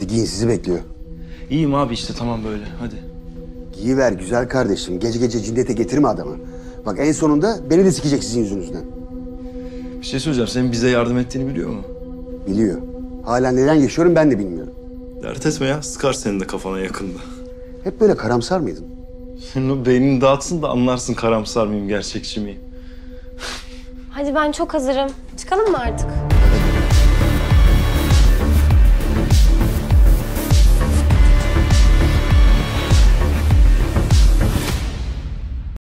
E, giyin sizi bekliyor. İyiyim abi işte tamam böyle hadi. Giyiver güzel kardeşim. Gece gece ciddete getirme adamı. Bak en sonunda beni de sikecek sizin yüzünüzden. Bir şey söyleyeceğim senin bize yardım ettiğini biliyor mu? Biliyor. Hala neden yaşıyorum ben de bilmiyorum. Dert etme ya. Sıkar senin de kafana yakında. Hep böyle karamsar mıydın? Senin o beynini dağıtsın da anlarsın karamsar mıyım gerçekçi miyim? Hadi ben çok hazırım. Çıkalım mı artık?